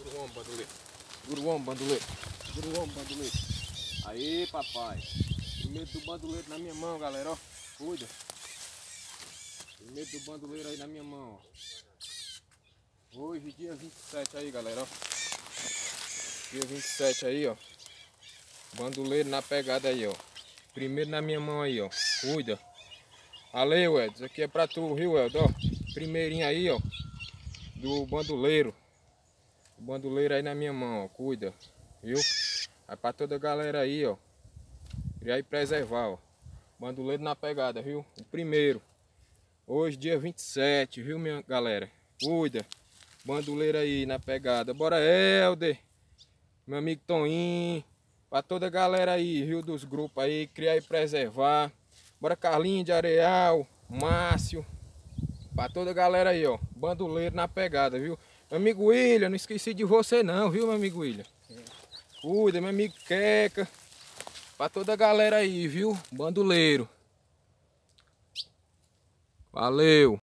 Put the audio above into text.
Ombro, bandoleiro. Segura o ombro, bandoleiro. Aí, papai. Primeiro do bandoleiro na minha mão, galera, ó. Cuida. Primeiro do bandoleiro aí na minha mão, ó. Hoje, dia 27 aí, galera, ó. Dia 27 aí, ó. Bandoleiro na pegada aí, ó. Primeiro na minha mão aí, ó. Cuida. Valeu, Ed. Isso aqui é pra tu, viu? Ó. Primeirinho aí, ó. Do bandoleiro. O bandoleiro aí na minha mão, ó. Cuida. Viu? É pra toda a galera aí, ó. Criar e preservar, ó. Bandoleiro na pegada, viu? O primeiro. Hoje, dia 27, viu, minha galera? Cuida. Bandoleiro aí na pegada. Bora, Helder. Meu amigo Toninho. Pra toda a galera aí, viu? Dos grupos aí. Criar e preservar. Bora, Carlinho de Areal. Márcio. Pra toda a galera aí, ó. Bandoleiro na pegada, viu? Amigo William, não esqueci de você não, viu, meu amigo William? Cuida, meu amigo Queca. Pra toda a galera aí, viu? Bandoleiro. Valeu.